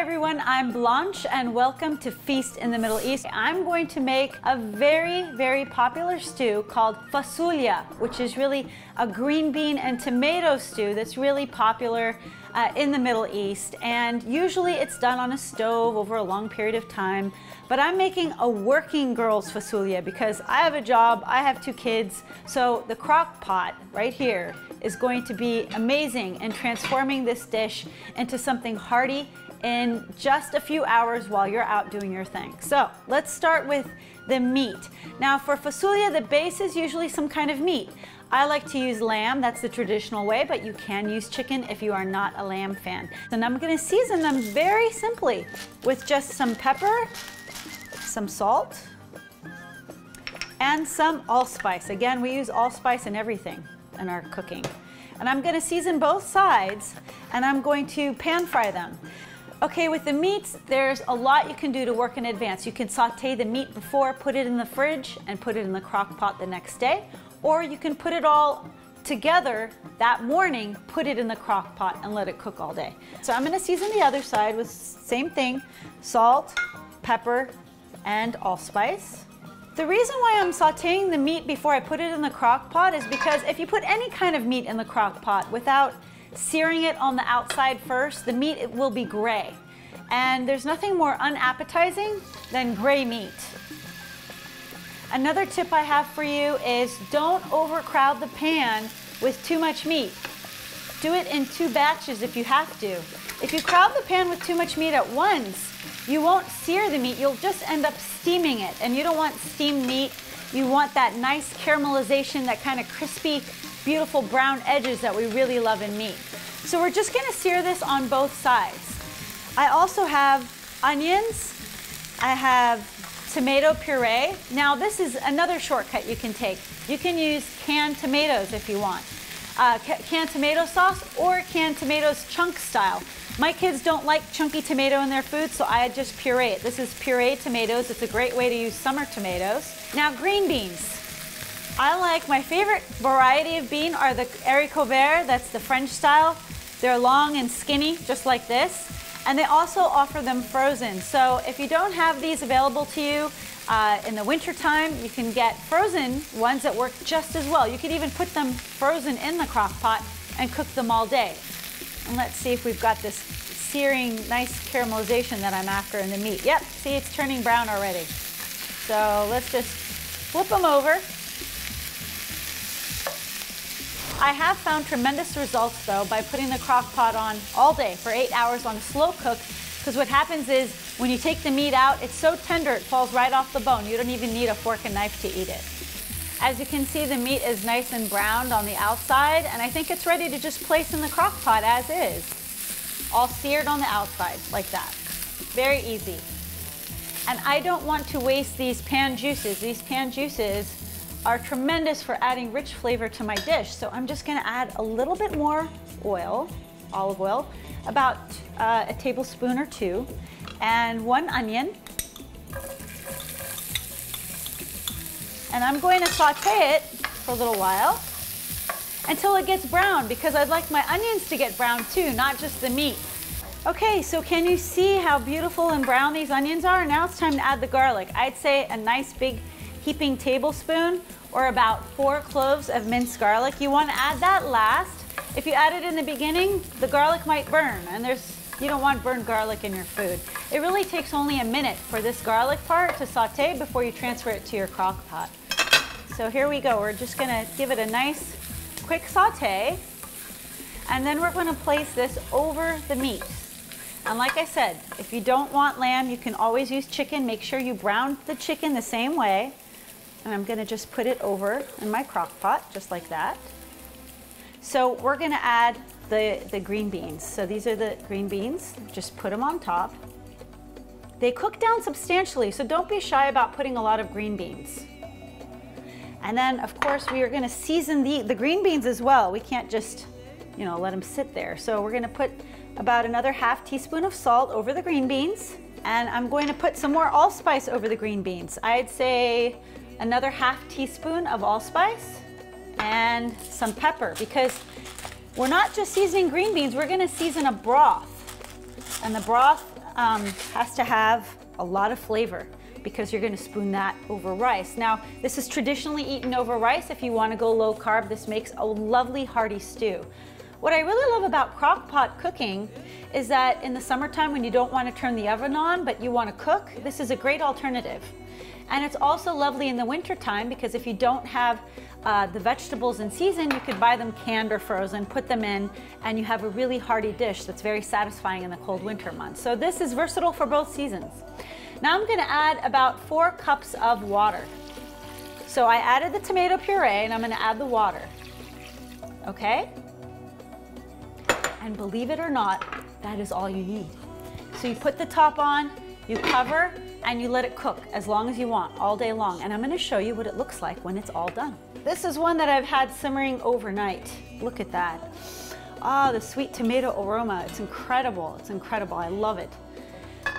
everyone, I'm Blanche and welcome to Feast in the Middle East. I'm going to make a very, very popular stew called fasulia, which is really a green bean and tomato stew that's really popular uh, in the Middle East. And usually it's done on a stove over a long period of time. But I'm making a working girl's fasulia because I have a job, I have two kids. So the crock pot right here is going to be amazing in transforming this dish into something hearty in just a few hours while you're out doing your thing. So let's start with the meat. Now for fasulia, the base is usually some kind of meat. I like to use lamb, that's the traditional way, but you can use chicken if you are not a lamb fan. And I'm gonna season them very simply with just some pepper, some salt, and some allspice. Again, we use allspice in everything in our cooking. And I'm gonna season both sides and I'm going to pan fry them. Okay, with the meats, there's a lot you can do to work in advance. You can saute the meat before, put it in the fridge, and put it in the crock pot the next day. Or you can put it all together that morning, put it in the crock pot and let it cook all day. So I'm gonna season the other side with the same thing, salt, pepper, and allspice. The reason why I'm sauteing the meat before I put it in the crock pot is because if you put any kind of meat in the crock pot without searing it on the outside first, the meat will be gray. And there's nothing more unappetizing than gray meat. Another tip I have for you is don't overcrowd the pan with too much meat. Do it in two batches if you have to. If you crowd the pan with too much meat at once, you won't sear the meat, you'll just end up steaming it. And you don't want steamed meat. You want that nice caramelization, that kind of crispy beautiful brown edges that we really love in meat. So we're just gonna sear this on both sides. I also have onions, I have tomato puree. Now this is another shortcut you can take. You can use canned tomatoes if you want. Uh, canned tomato sauce or canned tomatoes chunk style. My kids don't like chunky tomato in their food, so I just puree it. This is pureed tomatoes. It's a great way to use summer tomatoes. Now green beans. I like, my favorite variety of bean are the haricot vert, that's the French style. They're long and skinny, just like this. And they also offer them frozen. So if you don't have these available to you uh, in the winter time, you can get frozen ones that work just as well. You could even put them frozen in the crock pot and cook them all day. And let's see if we've got this searing, nice caramelization that I'm after in the meat. Yep, see it's turning brown already. So let's just flip them over. I have found tremendous results though by putting the crock pot on all day for eight hours on a slow cook because what happens is when you take the meat out, it's so tender it falls right off the bone. You don't even need a fork and knife to eat it. As you can see, the meat is nice and browned on the outside and I think it's ready to just place in the crock pot as is. All seared on the outside like that. Very easy. And I don't want to waste these pan juices. These pan juices are tremendous for adding rich flavor to my dish. So I'm just gonna add a little bit more oil, olive oil, about uh, a tablespoon or two, and one onion. And I'm going to saute it for a little while until it gets brown because I'd like my onions to get brown too, not just the meat. Okay, so can you see how beautiful and brown these onions are? Now it's time to add the garlic. I'd say a nice big heaping tablespoon or about four cloves of minced garlic. You want to add that last. If you add it in the beginning, the garlic might burn and there's you don't want burned garlic in your food. It really takes only a minute for this garlic part to saute before you transfer it to your crock pot. So here we go. We're just gonna give it a nice quick saute and then we're gonna place this over the meat. And like I said, if you don't want lamb, you can always use chicken. Make sure you brown the chicken the same way. And I'm gonna just put it over in my crock pot, just like that. So we're gonna add the, the green beans. So these are the green beans, just put them on top. They cook down substantially, so don't be shy about putting a lot of green beans. And then of course we are gonna season the, the green beans as well. We can't just, you know, let them sit there. So we're gonna put about another half teaspoon of salt over the green beans. And I'm going to put some more allspice over the green beans. I'd say another half teaspoon of allspice and some pepper because we're not just seasoning green beans, we're gonna season a broth. And the broth um, has to have a lot of flavor because you're gonna spoon that over rice. Now, this is traditionally eaten over rice. If you wanna go low carb, this makes a lovely hearty stew. What I really love about crock pot cooking is that in the summertime when you don't wanna turn the oven on, but you wanna cook, this is a great alternative. And it's also lovely in the wintertime because if you don't have uh, the vegetables in season, you could buy them canned or frozen, put them in, and you have a really hearty dish that's very satisfying in the cold winter months. So this is versatile for both seasons. Now I'm gonna add about four cups of water. So I added the tomato puree and I'm gonna add the water, okay? And believe it or not, that is all you need. So you put the top on, you cover, and you let it cook as long as you want, all day long. And I'm gonna show you what it looks like when it's all done. This is one that I've had simmering overnight. Look at that. Ah, the sweet tomato aroma, it's incredible, it's incredible, I love it.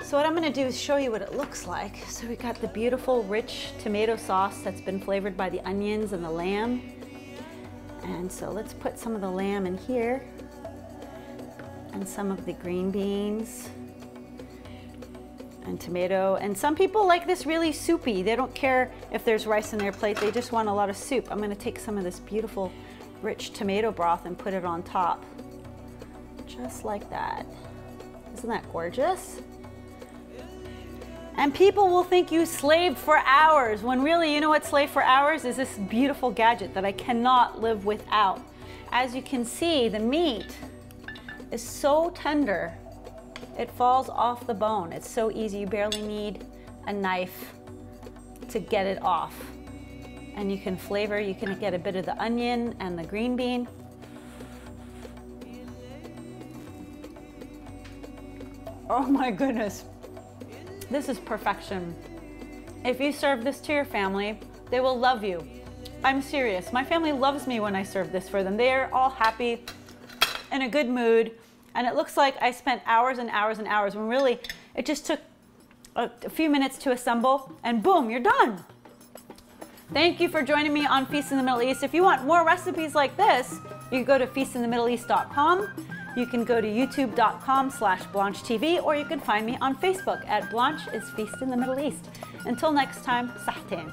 So what I'm gonna do is show you what it looks like. So we've got the beautiful rich tomato sauce that's been flavored by the onions and the lamb. And so let's put some of the lamb in here and some of the green beans and tomato. And some people like this really soupy. They don't care if there's rice in their plate. They just want a lot of soup. I'm gonna take some of this beautiful rich tomato broth and put it on top. Just like that. Isn't that gorgeous? And people will think you slaved for hours when really, you know what slave for hours is this beautiful gadget that I cannot live without. As you can see, the meat is so tender, it falls off the bone. It's so easy, you barely need a knife to get it off. And you can flavor, you can get a bit of the onion and the green bean. Oh my goodness. This is perfection. If you serve this to your family, they will love you. I'm serious. My family loves me when I serve this for them. They are all happy, in a good mood, and it looks like I spent hours and hours and hours when really it just took a, a few minutes to assemble, and boom, you're done. Thank you for joining me on Feast in the Middle East. If you want more recipes like this, you can go to feastinthemiddleeast.com. You can go to youtube.com slash BlancheTV or you can find me on Facebook at Blanche is Feast in the Middle East. Until next time, sahtain.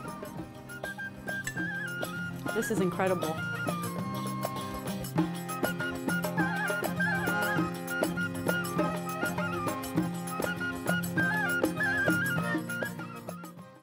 This is incredible.